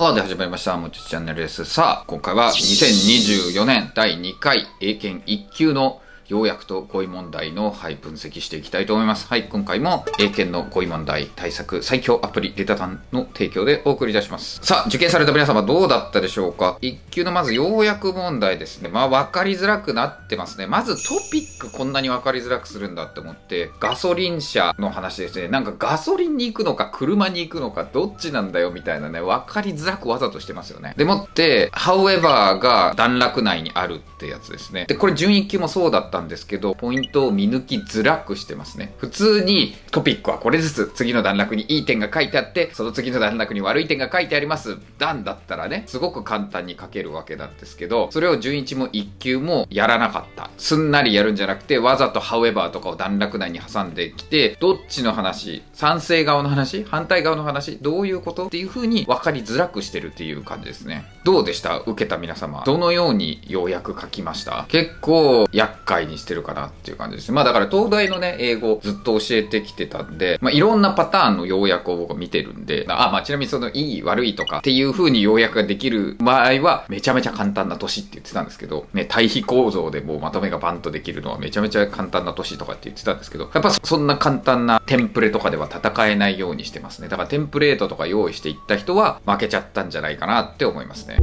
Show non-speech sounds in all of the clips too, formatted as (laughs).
さあ、で始まりました。もちチャンネルです。さあ、今回は2024年第2回英検1級の要約と語彙問題の、はい、分析していきたいと思います。はい、今回も英検の語彙問題対策最強アプリデータ単の提供でお送りいたします。さあ、受験された皆様どうだったでしょうか ?1 級のまず要約問題ですね。まあ、分かりづらくなってますね。まずトピックこんなに分かりづらくするんだって思って、ガソリン車の話ですね。なんかガソリンに行くのか車に行くのかどっちなんだよみたいなね、分かりづらくわざとしてますよね。でもって、however が段落内にあるってやつですね。で、これ準1級もそうだったんですけど、ポイントイントを見抜きづらくしてますね。普通にトピックはこれずつ次の段落にいい点が書いてあって、その次の段落に悪い点が書いてあります。段だったらね、すごく簡単に書けるわけなんですけど、それを順1も1級もやらなかった。すんなりやるんじゃなくて、わざと however とかを段落内に挟んできて、どっちの話、賛成側の話、反対側の話、どういうことっていう風に分かりづらくしてるっていう感じですね。どうでした？受けた皆様。どのようにようやく書きました？結構厄介にしてるかなっていう感じです。まあだから東大のね、英語ずっと教えてきててたんで、まあいろんなパターンの要約を僕は見てるんで、あ、まあちなみにそのいい悪いとかっていう風に要約ができる場合はめちゃめちゃ簡単な年って言ってたんですけど、ね、対比構造でもうまとめがバンとできるのはめちゃめちゃ簡単な年とかって言ってたんですけど、やっぱそんな簡単なテンプレとかでは戦えないようにしてますね。だからテンプレートとか用意していった人は負けちゃったんじゃないかなって思いますね。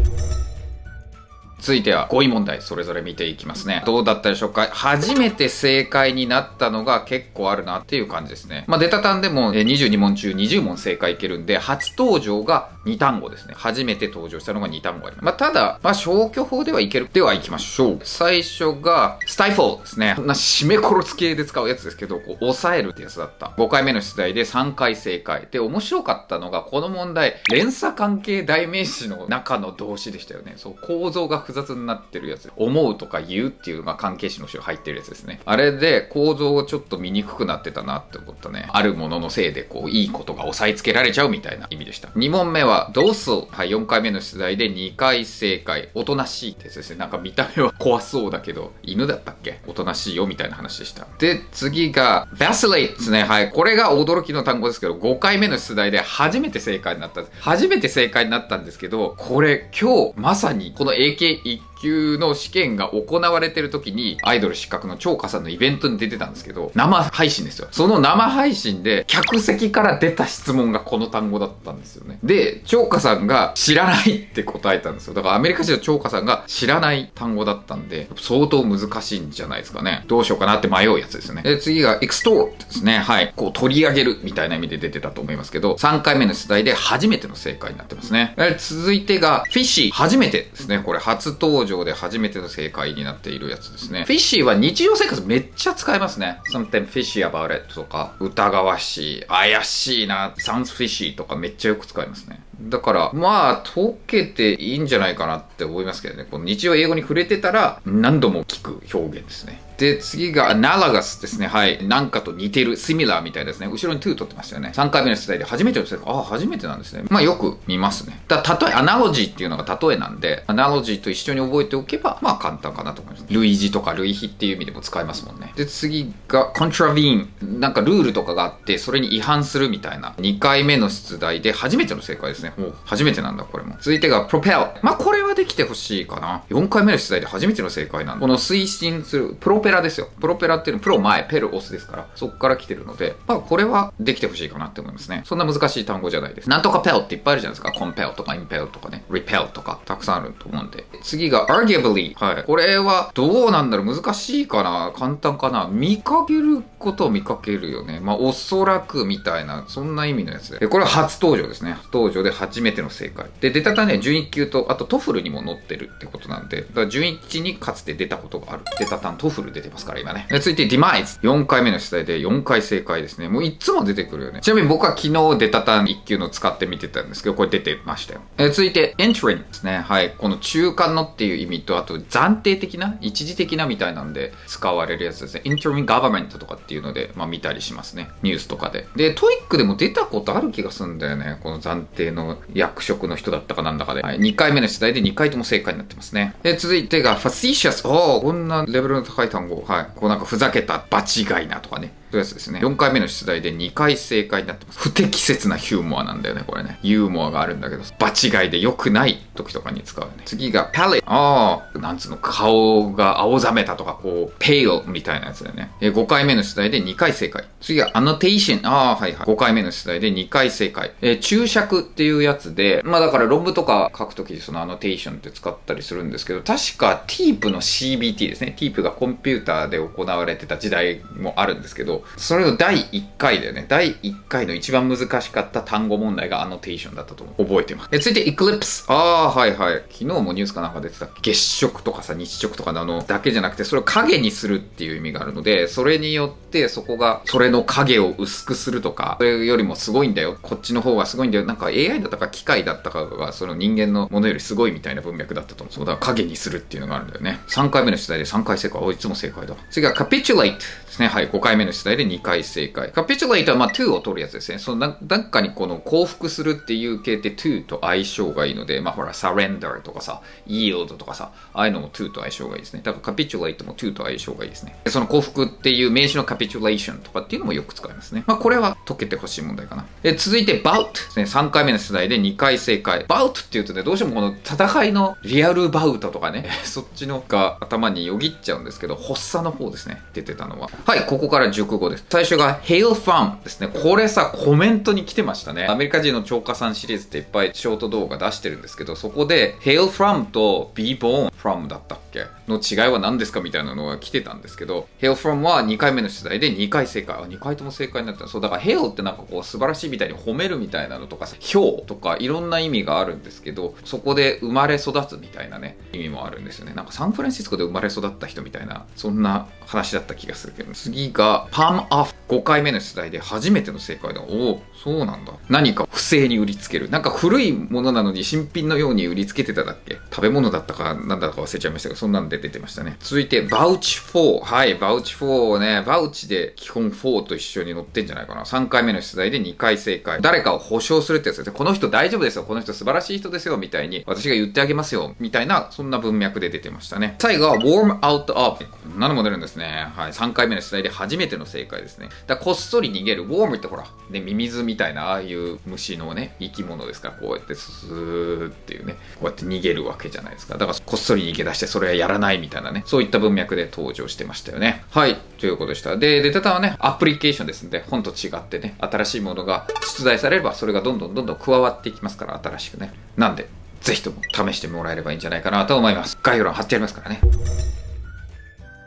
続いては語彙問題それぞれ見ていきますね。どうだったでしょうか？初めて正解になったのが結構あるなっていう感じですね。まあ、出た単でも22問中20問正解いけるんで、初登場が2単語ですね。初めて登場したのが2単語あります。まあ、ただ、まあ、消去法ではいける。では行きましょう。最初が、スタイフォーですね。こんな締め殺す系で使うやつですけど、こう、抑えるってやつだった。5回目の出題で3回正解。で、面白かったのが、この問題、連鎖関係代名詞の中の動詞でしたよね。そう、構造が複雑になってるやつ。思うとか言うっていうのが関係詞の後ろ入ってるやつですね。あれで構造をちょっと見にくくなってたなって思ったね。あるもののせいでこう、いいことが押さえつけられちゃうみたいな意味でした。2問目は、どうすはい、4回目の出題で2回正解。おとなしいってやつですね。なんか見た目は (laughs) 怖そうだけど、犬だったっけ？おとなしいよみたいな話でした。で、次が、vacillate ですね。はい。これが驚きの単語ですけど、5回目の出題で初めて正解になった初めて正解になったんですけど、これ今日まさにこの AK て級の試験が行われてる時に、アイドル失格の超過さんのイベントに出てたんですけど、生配信ですよ。その生配信で、客席から出た質問がこの単語だったんですよね。で、超過さんが知らないって答えたんですよ。だからアメリカ人の超過さんが知らない単語だったんで、相当難しいんじゃないですかね。どうしようかなって迷うやつですよね。で、次が extort ですね。はい。こう取り上げるみたいな意味で出てたと思いますけど、3回目の出題で初めての正解になってますね。続いてが、フィッシー。初めてですね。これ初登場場で初めての正解になっているやつですね。フィッシーは日常生活めっちゃ使えますね。something fishy about it とか、疑わしい、怪しいな、sounds fishy とかめっちゃよく使いますね。だから、まあ、解けていいんじゃないかなって思いますけどね。この日常英語に触れてたら、何度も聞く表現ですね。で、次が analogous ですね。はい。なんかと似てる、similar みたいですね。後ろに to 取ってましたよね。3回目の出題で初めての世界。ああ、初めてなんですね。まあ、よく見ますね。だ例え、アナロジーっていうのが例えなんで、アナロジーと一緒に覚えておけば、まあ、簡単かなと思います。類似とか類比っていう意味でも使えますもんね。で、次が contravene。なんかルールとかがあって、それに違反するみたいな。2回目の出題で初めての正解ですね。もう、初めてなんだ、これも。続いてが propel。まあ、これはできてほしいかな。4回目の出題で初めての正解なんだ。この推進する、プロペラですよ。プロペラっていうのはプロ前、ペルオスですから、そこから来てるので、まあこれはできてほしいかなって思いますね。そんな難しい単語じゃないです。なんとかペルっていっぱいあるじゃないですか。コンペルとかインペルとかね、リペルとか、たくさんあると思うんで。次が arguably。はい。これはどうなんだろう？難しいかな？簡単かな？見かけることを見かけるよね。まあおそらくみたいな、そんな意味のやつで。これは初登場ですね。初登場で初めての正解。で、でた単ね、1級と、あと TOEFL にも載ってるってことなんで、だから1級にかつて出たことがある。でた単 TOEFL 出てますから今ね。で続いて demise。4回目の出題で4回正解ですね。もういつも出てくるよね。ちなみに僕は昨日でた単1級の使ってみてたんですけど、これ出てましたよ。え、続いて interim ですね。はい。この中間のっていう意味と、あと暫定的な、一時的なみたいなんで使われるやつですね。interim government とかっていうので、まあ見たりしますね。ニュースとかで。で、 TOEICでも出たことある気がするんだよね。この暫定の役職の人だったかなんだかで。はい。2回目の出題で2回とも正解になってますね。で、続いてが facetious。お、こんなレベルの高い単語。はい。こうなんかふざけた場違いなとかね。というやつですね。4回目の出題で2回正解になってます。不適切なヒューモアなんだよね、これね。ユーモアがあるんだけど、場違いで良くない時とかに使うね。次がパレッ。ああ、なんつうの、顔が青ざめたとか、こう、ペイルみたいなやつだよね。え5回目の出題で2回正解。次がアノテーション。ああ、はいはい。5回目の出題で2回正解。え、注釈っていうやつで、まあだから論文とか書くときにそのアノテーションって使ったりするんですけど、確か TEEP の CBT ですね。TEEP がコンピューターで行われてた時代もあるんですけど、それの第1回だよね。第1回の一番難しかった単語問題がアノテーションだったと覚えてます。え続いて Eclipse。ああ、はいはい。昨日もニュースかなんか出てた月食とかさ、日食とかのあの、だけじゃなくて、それを影にするっていう意味があるので、それによってそこが、それの影を薄くするとか、それよりもすごいんだよ。こっちの方がすごいんだよ。なんか AI だったか機械だったかが、その人間のものよりすごいみたいな文脈だったと思う。そうだ、影にするっていうのがあるんだよね。3回目の取材で3回正解。お、いつも正解だ。次は capitulate ですね。はい。5回目の取材で2回正解。capitulate はまあ2を取るやつですね。そのな、んかにこの降伏するっていう系って2と相性がいいので、まあほら、surrender とかさ、yield とかさ、ああいうのも2と相性がいいですね。だから capitulate も2と相性がいいですね。その降伏っていう名詞の capitulation とかっていうのもよく使いますね。まあこれは解けてほしい問題かな。え続いて bout ですね。3回目の出題で2回正解。bout っていうとね、どうしてもこの戦いのリアルバウトとかね、(laughs) そっちのが頭によぎっちゃうんですけど、発作の方ですね。出てたのは。はい、ここから熟語です。最初が hail from ですね。これさ、コメントに来てましたね。アメリカ人の超過さんシリーズっていっぱいショート動画出してるんですけど、そこで hail from と be born from だったっけ？の違いは何ですかみたいなのが来てたんですけど、hail from は2回目の出題で2回正解。あ、2回とも正解になったそう、だから hail ってなんかこう素晴らしいみたいに褒めるみたいなのとかさ、氷とかいろんな意味があるんですけど、そこで生まれ育つみたいなね、意味もあるんですよね。なんかサンフランシスコで生まれ育った人みたいな、そんな話だった気がするけど、次がパ palm off。5回目の出題で初めての正解だ。おお、そうなんだ。何か不正に売りつける。なんか古いものなのに新品のように売りつけてただっけ？食べ物だったかなんだか忘れちゃいましたけど、そんなんで出てましたね。続いて、vouch for。はい、vouch for ね。vouch で基本4と一緒に載ってんじゃないかな。3回目の出題で2回正解。誰かを保証するってやつですね。この人大丈夫ですよ。この人素晴らしい人ですよ。みたいに、私が言ってあげますよ。みたいな、そんな文脈で出てましたね。最後は warm out of。こんなのも出るんですね。はい、3回目の出題で初めての正解正解ですね。だこっそり逃げる。ウォームってほら、ね、ミミズみたいな、ああいう虫のね、生き物ですから、こうやってスーっていうね、こうやって逃げるわけじゃないですか。だから、こっそり逃げ出して、それはやらないみたいなね、そういった文脈で登場してましたよね。はい、ということでした。で、デタタはね、アプリケーションですんで、本と違ってね、新しいものが出題されれば、それがどんどんどんどん加わっていきますから、新しくね。なんで、ぜひとも試してもらえればいいんじゃないかなと思います。概要欄貼ってありますからね。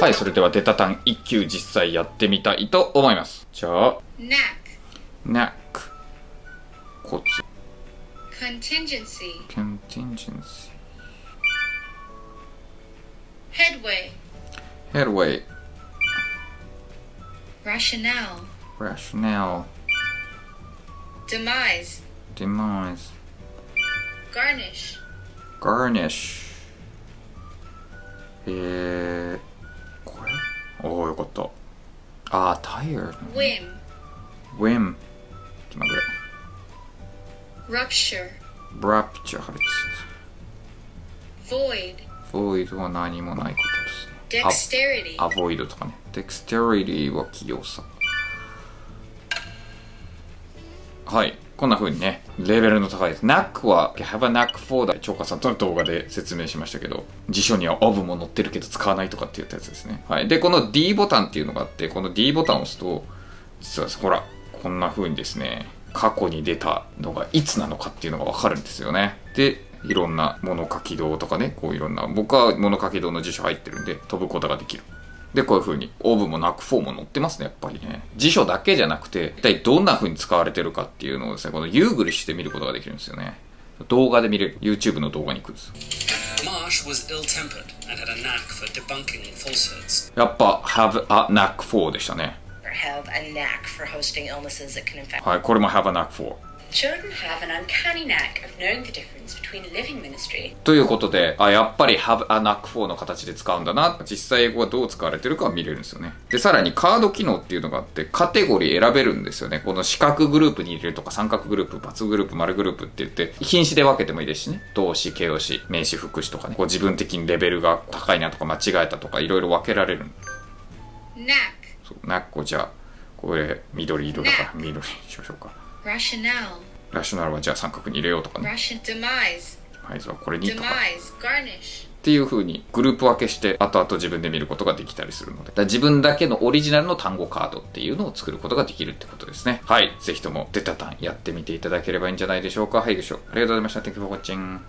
はい、それではデタタン1級実際やってみたいと思います。じゃあ、neck, neck コツ contingency, contingency headway, headway rationale, rationale demise, demise garnish, garnish えー、tired whim, whim ちょっと待って rupture, rupture 破裂 void, void は何もないことですね dexterity, ア avoid とかね dexterity は器用さはいこんな風にねレベルの高いです。NAC は have a knack for だ超過さんとの動画で説明しましたけど辞書には of も載ってるけど使わないとかって言ったやつですね。はい。でこの D ボタンっていうのがあってこの D ボタンを押すと実はほらこんな風にですね過去に出たのがいつなのかっていうのがわかるんですよね。でいろんな物書き道とかねこういろんな僕は物書き道の辞書入ってるんで飛ぶことができる。で、こういう風に、オーブもナックフォーも載ってますね、やっぱりね。辞書だけじゃなくて、一体どんな風に使われてるかっていうのをですね、この YouGlish で見ることができるんですよね。動画で見れる。YouTube の動画に行くんです。やっぱ、have a knack for でしたね。はい、これも have a knack for。Children have an uncanny knack of knowing the difference between living ministry ということで、あ、やっぱり have a knack for の形で使うんだな。実際英語はどう使われてるかは見れるんですよね。で、さらにカード機能っていうのがあって、カテゴリー選べるんですよね。この四角グループに入れるとか、三角グループ、×グループ、丸グループって言って、品詞で分けてもいいですしね。動詞、形容詞、名詞、副詞とかね。こう自分的にレベルが高いなとか間違えたとか、いろいろ分けられる。knack, そう、ナッコじゃあ、これ緑色だから緑にしましょうか Rationale. ラショナルはじゃあ三角に入れようとかね Ration. Demise. はいこれにとか Demise. Garnish. っていう風にグループ分けして後々自分で見ることができたりするので自分だけのオリジナルの単語カードっていうのを作ることができるってことですねはいぜひともデタタンやってみていただければいいんじゃないでしょうかはいでしょうありがとうございました Thank you for watching